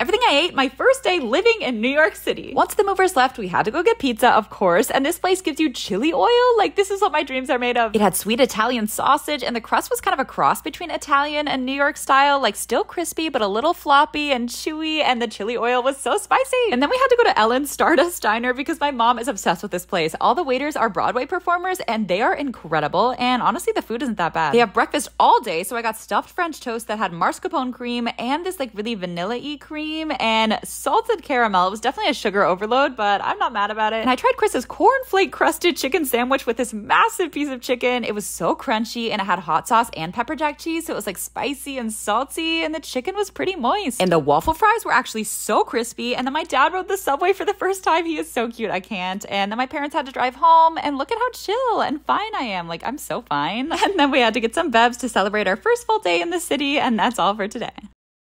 Everything I ate my first day living in New York City. Once the movers left, we had to go get pizza, of course, and this place gives you chili oil. Like, this is what my dreams are made of. It had sweet Italian sausage, and the crust was kind of a cross between Italian and New York style, like still crispy, but a little floppy and chewy, and the chili oil was so spicy. And then we had to go to Ellen's Stardust Diner because my mom is obsessed with this place. All the waiters are Broadway performers, and they are incredible. And honestly, the food isn't that bad. They have breakfast all day, so I got stuffed French toast that had mascarpone cream and this like really vanilla y cream and salted caramel. It was definitely a sugar overload, but I'm not mad about it. And I tried Chris's cornflake crusted chicken sandwich with this massive piece of chicken. It was so crunchy and it had hot sauce and pepper jack cheese, so it was like spicy and salty, and the chicken was pretty moist. And the waffle fries were actually so crispy. And then my dad rode the subway for the first time. He is so cute. I can't. And then my parents had to drive home, and look at how chill and fine I am. Like, I'm so fine. And then we had to get some bevs to celebrate our first full day in the city, and that's all for today.